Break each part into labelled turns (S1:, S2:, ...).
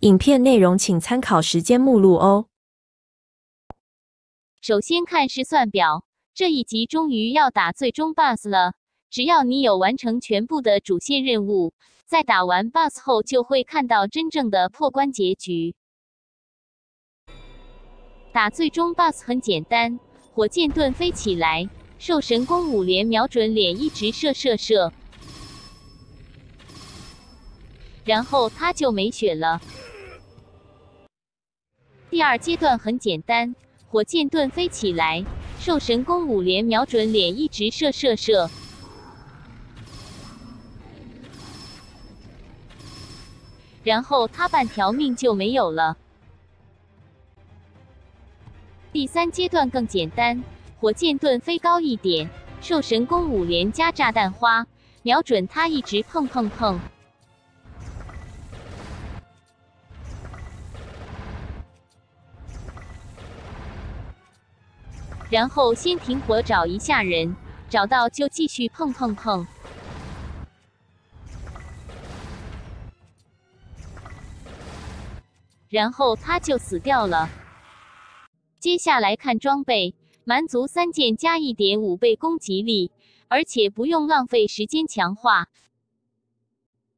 S1: 影片内容请参考时间目录哦。
S2: 首先看试算表，这一集终于要打最终 BOSS 了。只要你有完成全部的主线任务，在打完 BOSS 后，就会看到真正的破关结局。打最终 BOSS 很简单，火箭盾飞起来，兽神弓五连瞄准脸，一直射射射，然后他就没血了。第二阶段很简单，火箭盾飞起来，兽神弓五连瞄准脸，一直射射射，然后他半条命就没有了。第三阶段更简单，火箭盾飞高一点，兽神弓五连加炸弹花，瞄准他一直碰碰碰。然后先停火找一下人，找到就继续碰碰碰，然后他就死掉了。接下来看装备，蛮族三件加一点五倍攻击力，而且不用浪费时间强化。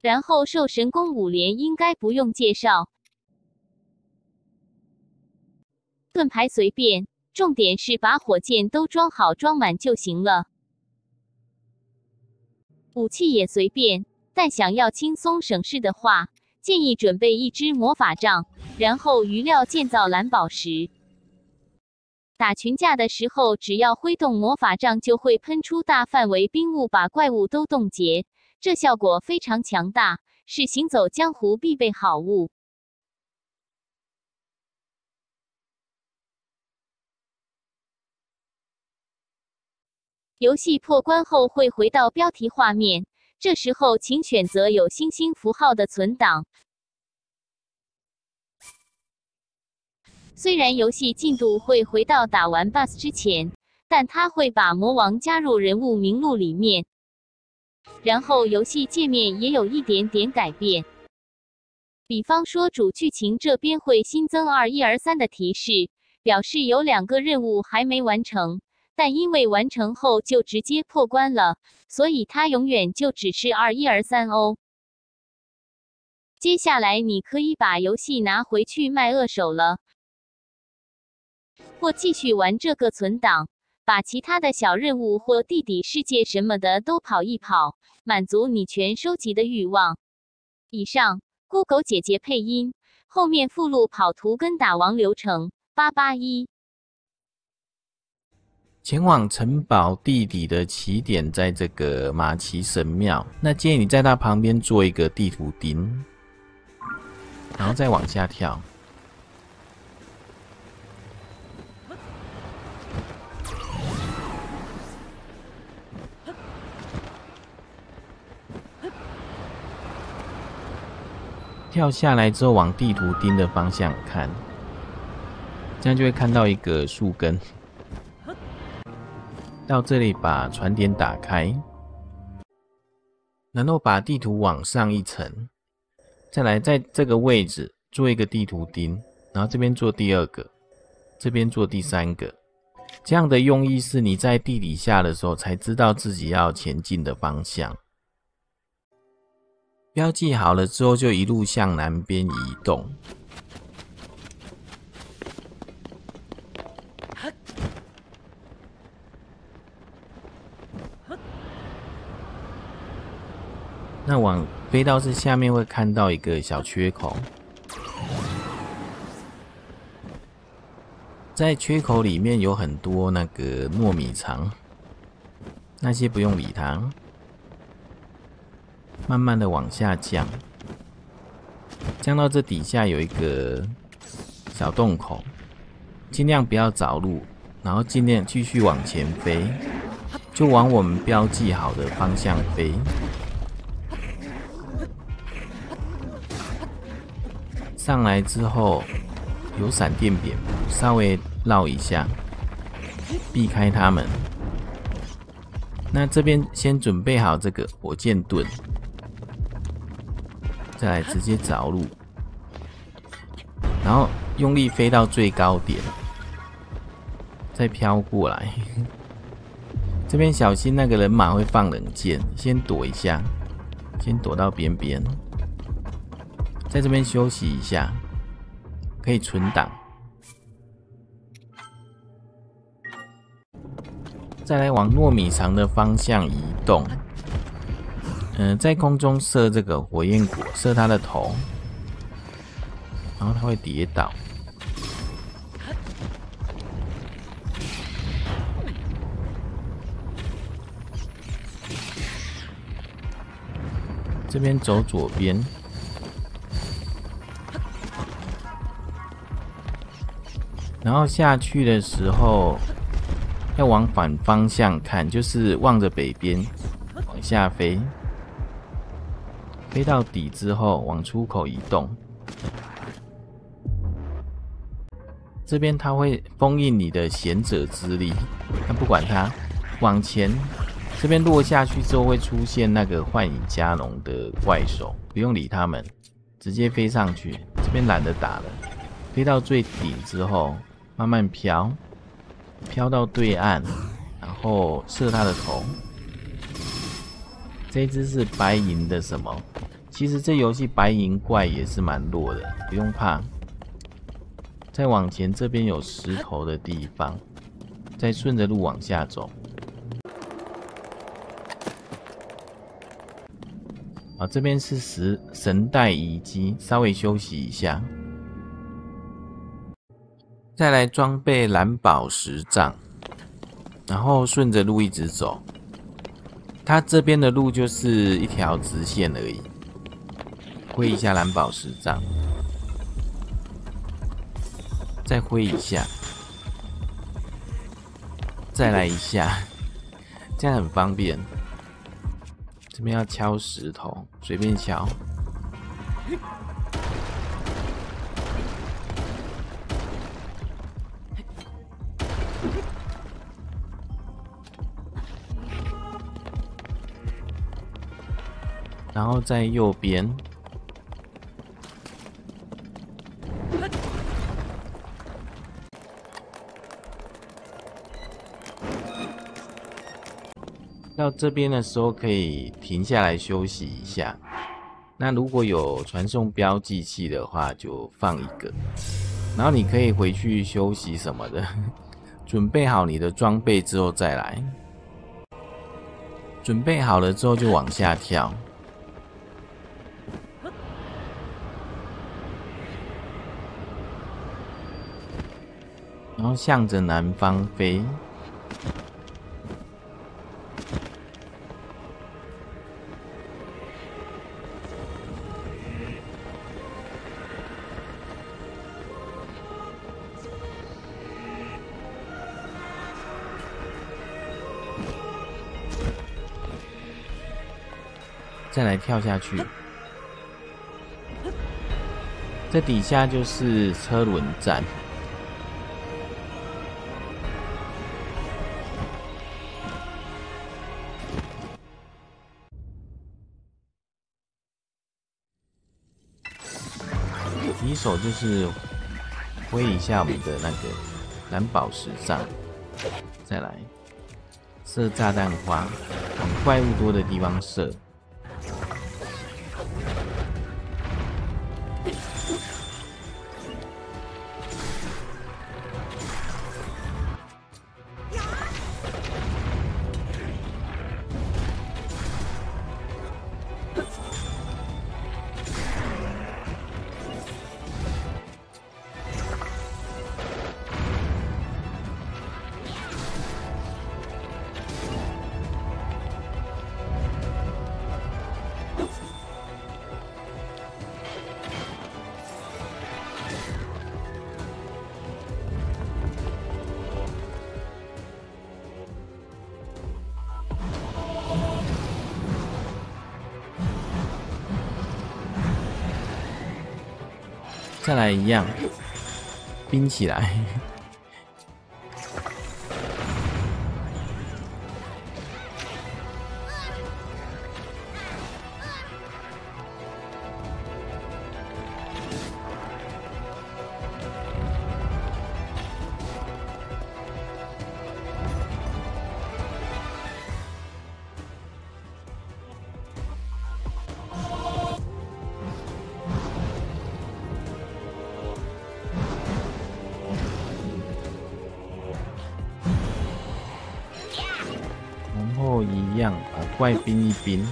S2: 然后兽神弓五连应该不用介绍，盾牌随便。重点是把火箭都装好装满就行了，武器也随便，但想要轻松省事的话，建议准备一支魔法杖，然后余料建造蓝宝石。打群架的时候，只要挥动魔法杖，就会喷出大范围冰雾，把怪物都冻结，这效果非常强大，是行走江湖必备好物。游戏破关后会回到标题画面，这时候请选择有星星符号的存档。虽然游戏进度会回到打完 BOSS 之前，但它会把魔王加入人物名录里面。然后游戏界面也有一点点改变，比方说主剧情这边会新增二一二三的提示，表示有两个任务还没完成。但因为完成后就直接破关了，所以它永远就只是二一二三哦。接下来你可以把游戏拿回去卖二手了，或继续玩这个存档，把其他的小任务或地底世界什么的都跑一跑，满足你全收集的欲望。以上，酷狗姐姐配音，后面附录跑图跟打王流程，八八一。
S3: 前往城堡地底的起点在这个马奇神庙，那建议你在它旁边做一个地图钉，然后再往下跳。跳下来之后往地图钉的方向看，这样就会看到一个树根。到这里，把船点打开，然后把地图往上一层，再来在这个位置做一个地图钉，然后这边做第二个，这边做第三个。这样的用意是你在地底下的时候才知道自己要前进的方向。标记好了之后，就一路向南边移动。那往飞到这下面会看到一个小缺口，在缺口里面有很多那个糯米肠，那些不用理它，慢慢的往下降，降到这底下有一个小洞口，尽量不要着陆，然后尽量继续往前飞，就往我们标记好的方向飞。上来之后有闪电蝙蝠，稍微绕一下，避开他们。那这边先准备好这个火箭盾，再来直接着陆。然后用力飞到最高点，再飘过来。这边小心那个人马会放冷箭，先躲一下，先躲到边边，在这边休息一下，可以存档。再来往糯米肠的方向移动，嗯，在空中射这个火焰果，射它的头，然后它会跌倒。这边走左边，然后下去的时候。要往反方向看，就是望着北边往下飞，飞到底之后往出口移动。这边它会封印你的贤者之力，但不管它，往前。这边落下去之后会出现那个幻影加农的怪兽，不用理他们，直接飞上去。这边懒得打了，飞到最顶之后慢慢飘。飘到对岸，然后射他的头。这只是白银的什么？其实这游戏白银怪也是蛮弱的，不用怕。再往前，这边有石头的地方，再顺着路往下走。啊，这边是石神代遗迹，稍微休息一下。再来装备蓝宝石杖，然后顺着路一直走。它这边的路就是一条直线而已。挥一下蓝宝石杖，再挥一下，再来一下，这样很方便。这边要敲石头，随便敲。然后在右边，到这边的时候可以停下来休息一下。那如果有传送标记器的话，就放一个。然后你可以回去休息什么的，准备好你的装备之后再来。准备好了之后就往下跳。向着南方飞，再来跳下去。这底下就是车轮站。手就是挥一下我们的那个蓝宝石杖，再来射炸弹花，往怪物多的地方射。再来一样，冰起来。样把怪冰一兵。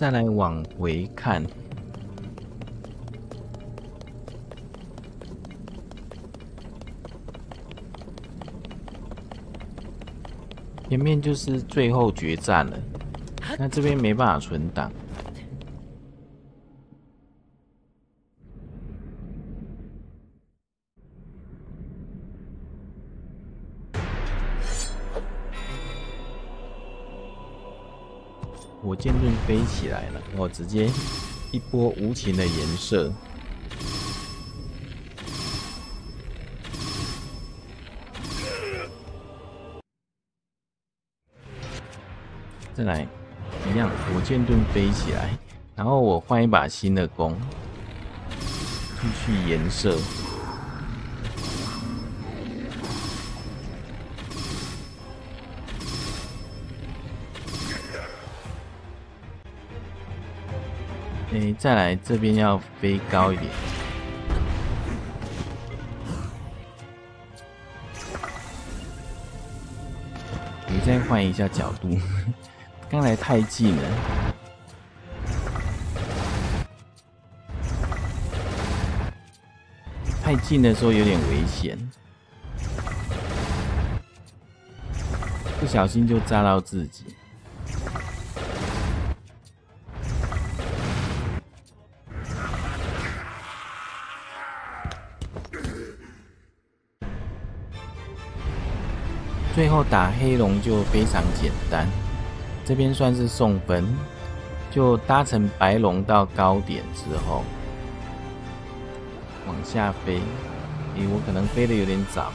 S3: 再来往回看，前面就是最后决战了。那这边没办法存档。剑盾飞起来了，我直接一波无情的颜射，再来一样，火箭盾飞起来，然后我换一把新的弓，继续颜射。哎，再来这边要飞高一点。你再换一下角度，刚来太近了，太近的时候有点危险，不小心就炸到自己。最后打黑龙就非常简单，这边算是送分，就搭乘白龙到高点之后往下飞。诶，我可能飞的有点早，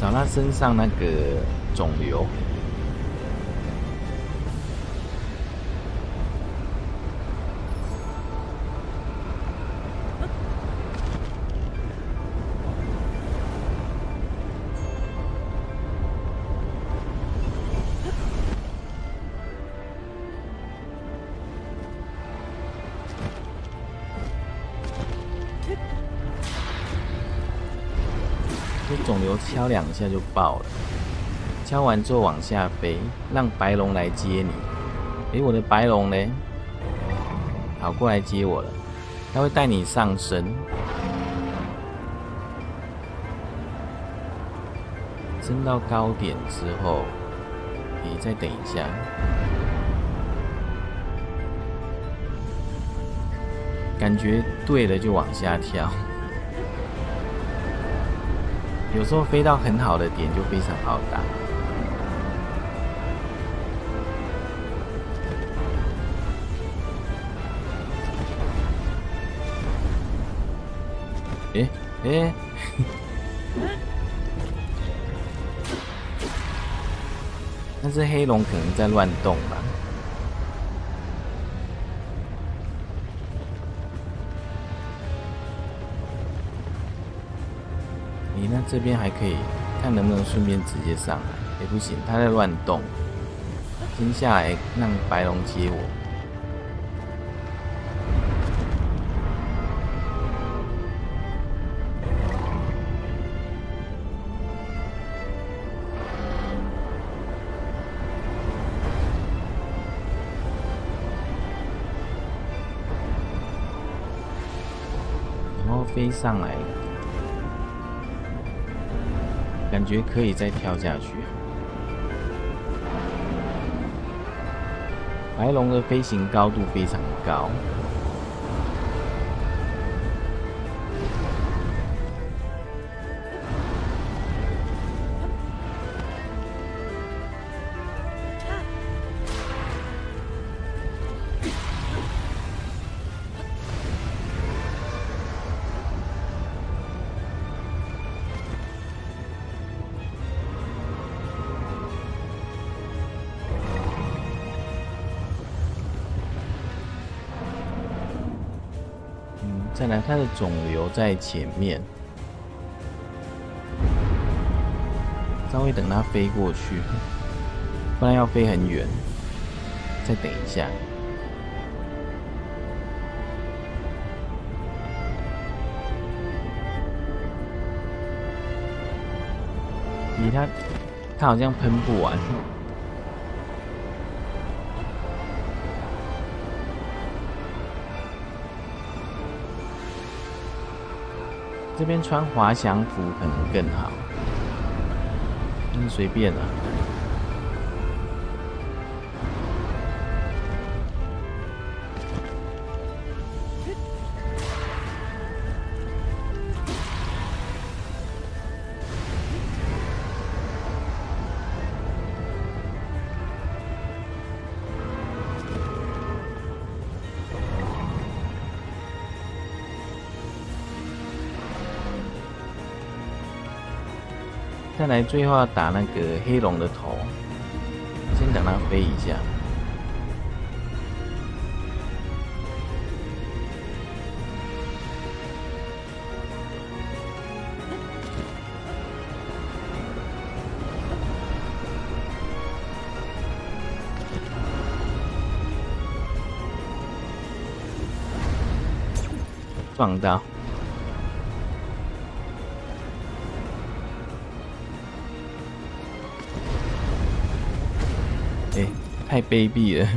S3: 找他身上那个肿瘤。敲两下就爆了，敲完之后往下飞，让白龙来接你。诶，我的白龙呢？跑过来接我了，他会带你上升，升到高点之后，你再等一下，感觉对了就往下跳。有时候飞到很好的点就非常好打。诶诶，那只黑龙可能在乱动吧。这边还可以看能不能顺便直接上来，也不行，他在乱动。先下来让白龙接我。飞上来感觉可以再跳下去。白龙的飞行高度非常高。再来，它的肿瘤在前面，稍微等它飞过去，不然要飞很远。再等一下，咦，它它好像喷不完。这边穿滑翔服可能更好，嗯，随便了。来，最后要打那个黑龙的头，先等它飞一下，撞到。太卑鄙了！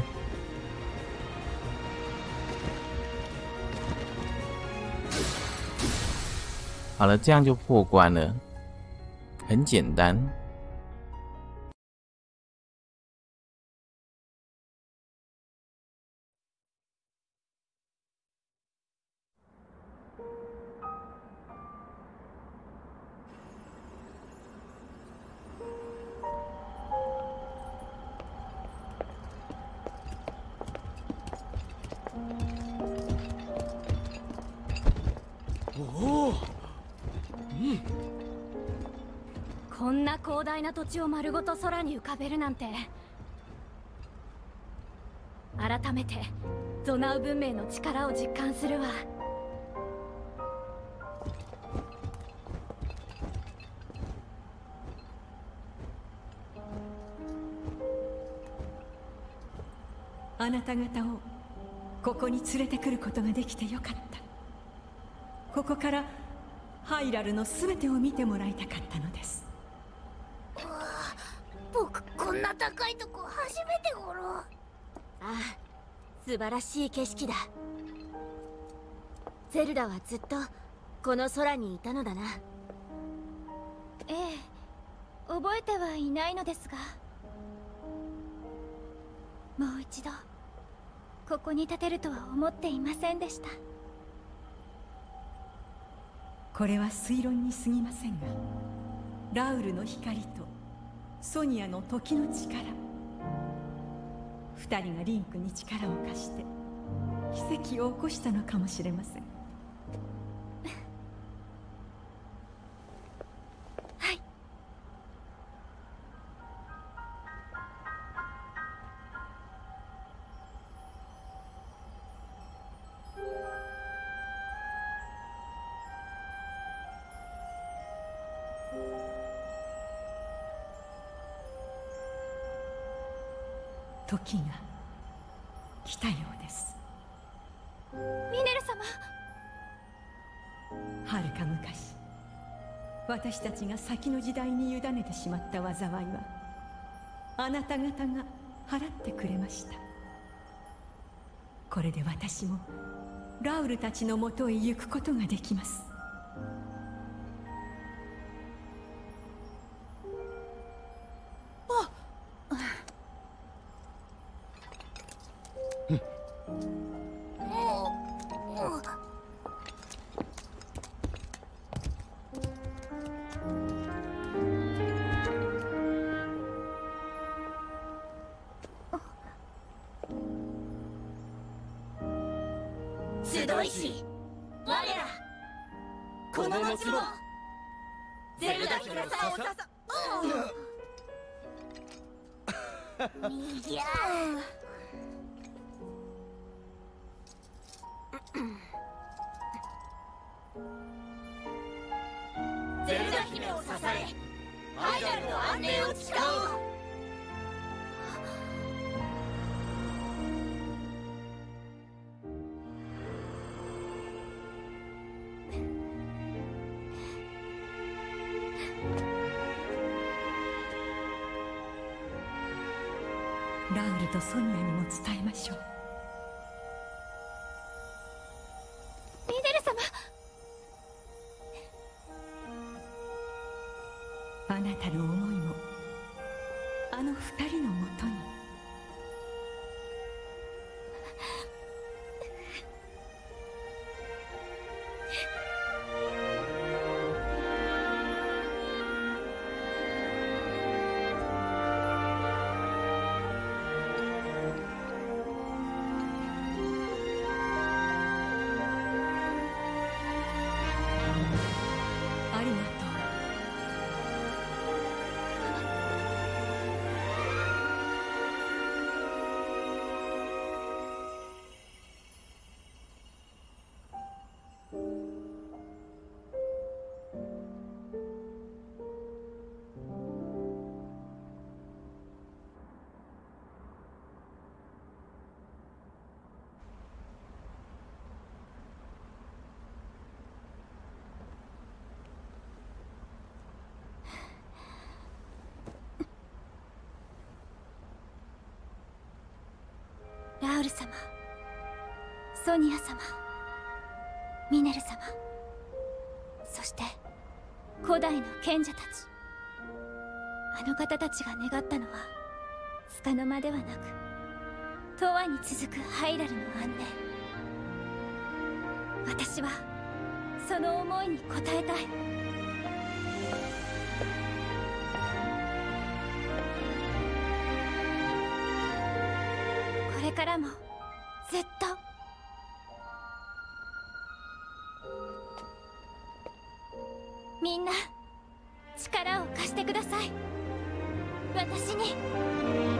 S3: 好了，这样就破关了，很简单。
S4: 広大な土地を丸ごと空に浮かべるなんて。改めてゾナウ文明の力を実感するわ。
S5: あなた方をここに連れてくることができてよかった。ここからハイラルの全てを見てもらいたかったのです。
S4: 僕こんな高いとこ初めてごろ。ああ素晴らしい景色だ。ゼルダはずっとこの空にいたのだな。ええ覚えてはいないのですが。もう一度ここに立てるとは思っていませんでした。
S5: これは推論に過ぎませんがラウルの光とソニアの時の力。二人がリンクに力を貸して奇跡を起こしたのかもしれません。時が来たようです。
S4: ミネル様。
S5: はるか昔私たちが先の時代に委ねてしまった災いはあなた方が払ってくれました。これで私もラウルたちのもとへ行くことができます
S4: 姫を支えハイラルの安寧を誓おう。
S5: ラウルとソニアにも伝えましょう。
S4: ラウル様ソニア様ミネル様そして古代の賢者たち。あの方たちが願ったのは束の間ではなく永遠に続くハイラルの安寧。私はその思いに応えたい。からもずっと。みんな力を貸してください。私に。